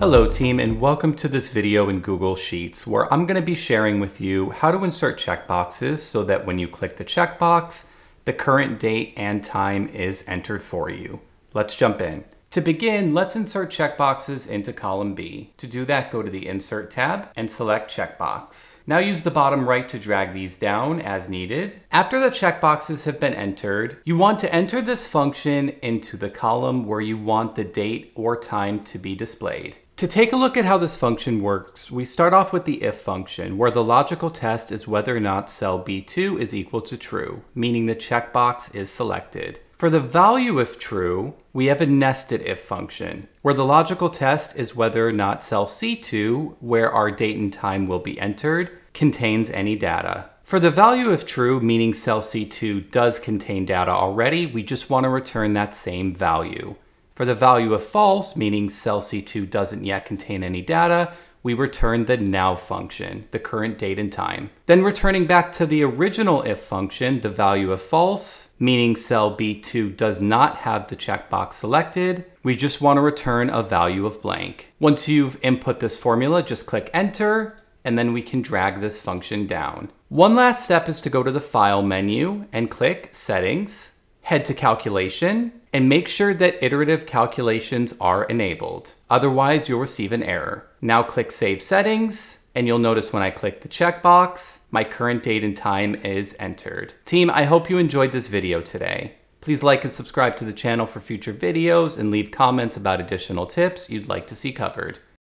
Hello team and welcome to this video in Google Sheets where I'm going to be sharing with you how to insert checkboxes so that when you click the checkbox, the current date and time is entered for you. Let's jump in. To begin, let's insert checkboxes into column B. To do that, go to the Insert tab and select Checkbox. Now use the bottom right to drag these down as needed. After the checkboxes have been entered, you want to enter this function into the column where you want the date or time to be displayed. To take a look at how this function works, we start off with the if function, where the logical test is whether or not cell B2 is equal to true, meaning the checkbox is selected. For the value if true, we have a nested if function, where the logical test is whether or not cell C2, where our date and time will be entered, contains any data. For the value if true, meaning cell C2 does contain data already, we just want to return that same value. For the value of false, meaning cell C2 doesn't yet contain any data, we return the now function, the current date and time. Then returning back to the original if function, the value of false, meaning cell B2 does not have the checkbox selected, we just want to return a value of blank. Once you've input this formula, just click enter, and then we can drag this function down. One last step is to go to the File menu and click Settings, head to Calculation, and make sure that iterative calculations are enabled. Otherwise, you'll receive an error. Now click Save Settings, and you'll notice when I click the checkbox, my current date and time is entered. Team, I hope you enjoyed this video today. Please like and subscribe to the channel for future videos and leave comments about additional tips you'd like to see covered.